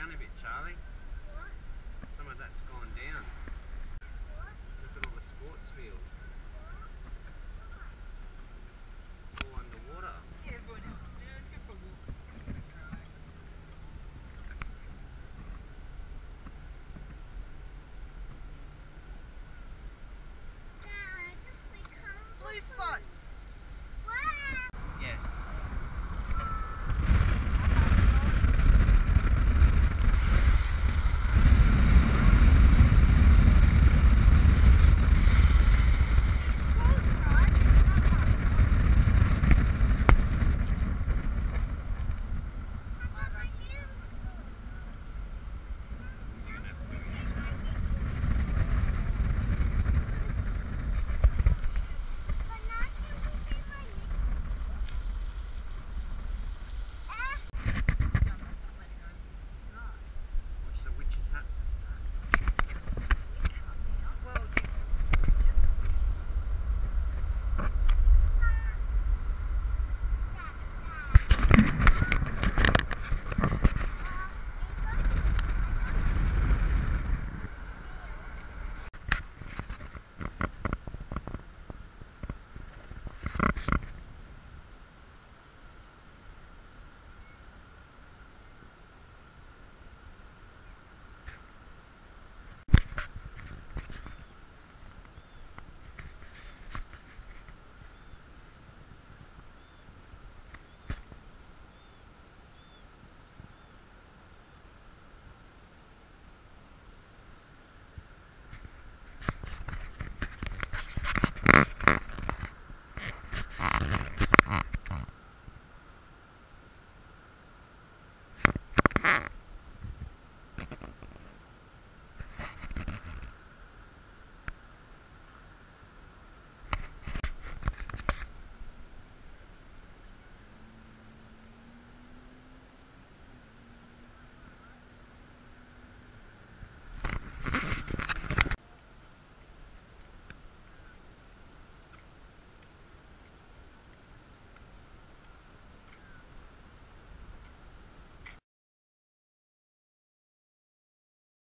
down a bit, Charlie. What? Some of that's gone